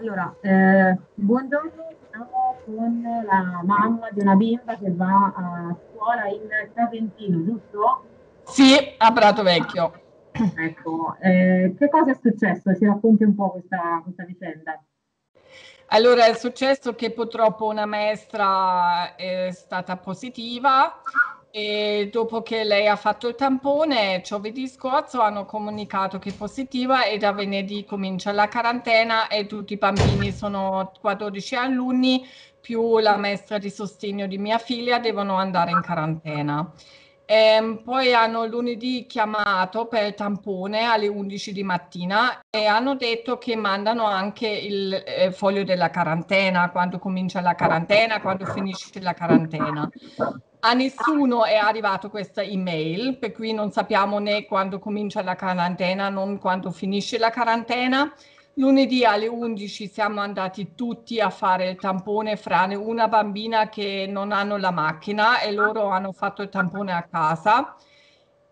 Allora, eh, buongiorno, siamo con la mamma di una bimba che va a scuola in Casentino, giusto? Sì, a Prato Vecchio. Ecco, eh, che cosa è successo? Ci racconti un po' questa, questa vicenda? Allora, è successo che purtroppo una maestra è stata positiva e dopo che lei ha fatto il tampone, giovedì scorso hanno comunicato che è positiva e da venerdì comincia la quarantena e tutti i bambini sono 14 alunni più la maestra di sostegno di mia figlia devono andare in quarantena. E ehm, poi hanno lunedì chiamato per il tampone alle 11 di mattina e hanno detto che mandano anche il eh, foglio della quarantena, quando comincia la quarantena, quando finisce la quarantena. A nessuno è arrivato questa email, per cui non sappiamo né quando comincia la quarantena, né quando finisce la quarantena. Lunedì alle 11 siamo andati tutti a fare il tampone, frane una bambina che non hanno la macchina e loro hanno fatto il tampone a casa.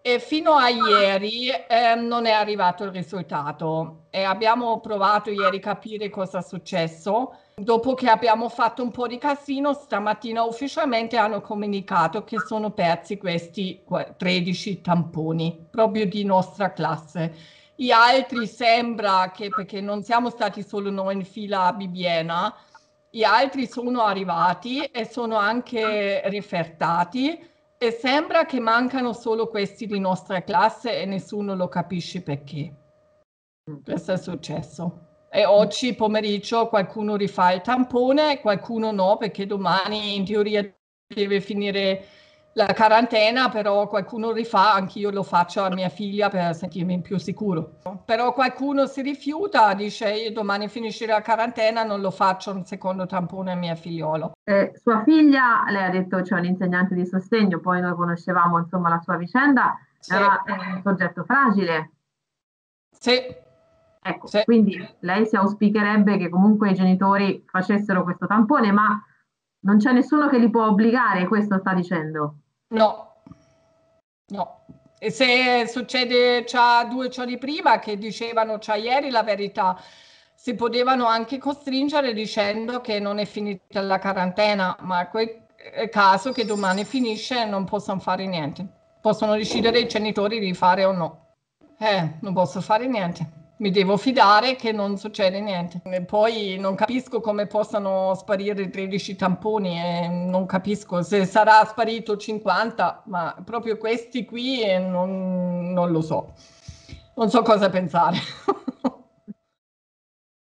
E fino a ieri eh, non è arrivato il risultato. E abbiamo provato ieri a capire cosa è successo. Dopo che abbiamo fatto un po' di casino, stamattina ufficialmente hanno comunicato che sono persi questi 13 tamponi proprio di nostra classe. Gli altri sembra che, perché non siamo stati solo noi in fila a Bibiena, gli altri sono arrivati e sono anche rifertati e sembra che mancano solo questi di nostra classe e nessuno lo capisce perché. Questo è successo. E oggi pomeriggio qualcuno rifà il tampone, qualcuno no, perché domani in teoria deve finire la quarantena, però qualcuno rifà, anch'io lo faccio a mia figlia per sentirmi più sicuro. Però qualcuno si rifiuta, dice io domani finisce la quarantena, non lo faccio un secondo tampone a mia figliolo. Eh, sua figlia, lei ha detto c'è un insegnante di sostegno, poi noi conoscevamo insomma la sua vicenda, sì. era un soggetto fragile. Sì. Ecco, sì. quindi lei si auspicherebbe che comunque i genitori facessero questo tampone, ma non c'è nessuno che li può obbligare, questo sta dicendo. No, no. E se succede già due giorni prima che dicevano già ieri la verità, si potevano anche costringere dicendo che non è finita la quarantena, ma quel caso che domani finisce non possono fare niente. Possono decidere i genitori di fare o no. Eh, non posso fare niente mi devo fidare che non succede niente. E poi non capisco come possano sparire 13 tamponi e non capisco se sarà sparito 50, ma proprio questi qui non, non lo so. Non so cosa pensare.